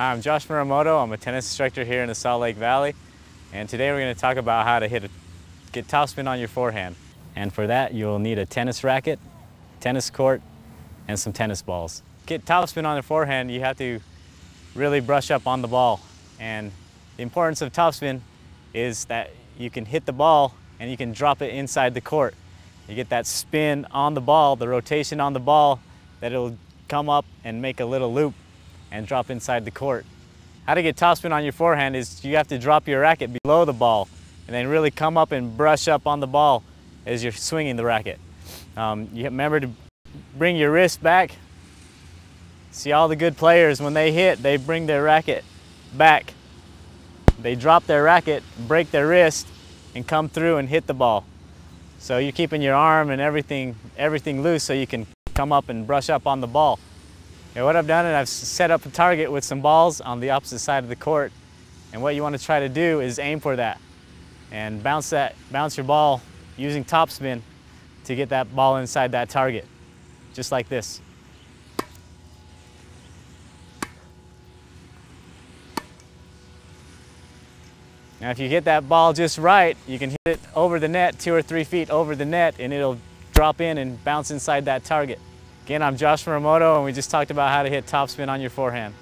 Hi, I'm Josh Muramoto. I'm a tennis instructor here in the Salt Lake Valley. And today we're going to talk about how to hit a, get topspin on your forehand. And for that, you'll need a tennis racket, tennis court, and some tennis balls. Get topspin on the forehand, you have to really brush up on the ball. And the importance of topspin is that you can hit the ball and you can drop it inside the court. You get that spin on the ball, the rotation on the ball, that it'll come up and make a little loop and drop inside the court. How to get topspin on your forehand is you have to drop your racket below the ball and then really come up and brush up on the ball as you're swinging the racket. Um, you remember to bring your wrist back. See all the good players, when they hit, they bring their racket back. They drop their racket, break their wrist, and come through and hit the ball. So you're keeping your arm and everything, everything loose so you can come up and brush up on the ball. And what I've done is I've set up a target with some balls on the opposite side of the court. And what you want to try to do is aim for that and bounce that, bounce your ball using topspin to get that ball inside that target, just like this. Now if you hit that ball just right, you can hit it over the net, two or three feet over the net, and it'll drop in and bounce inside that target. Again, I'm Josh Muramoto, and we just talked about how to hit topspin on your forehand.